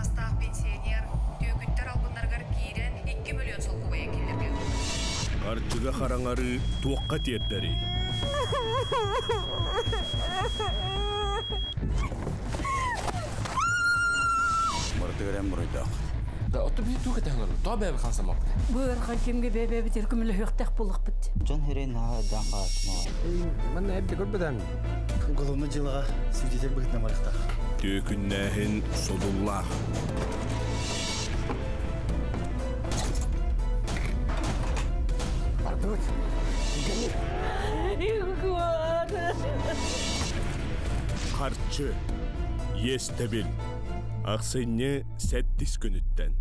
астаах пенсионер түйгіттер албындаргар киирен 2 миллион сол кубай экилдерге арчыга хараңары туокка тиеттери мартыгерем муройдак да отто бир тука таңыр то бэбэ ханса мап бэр хан кимге бэбэ битер күмле хөктәк булык бит жон херен ха дан хатма мен әйтте көрбәдән голымны жылыга сүйтетер бит намарыктак марықтақ. Төкүннәһин содуллах. Харчы. Естебил. Ақсыне сәттіс күніттен.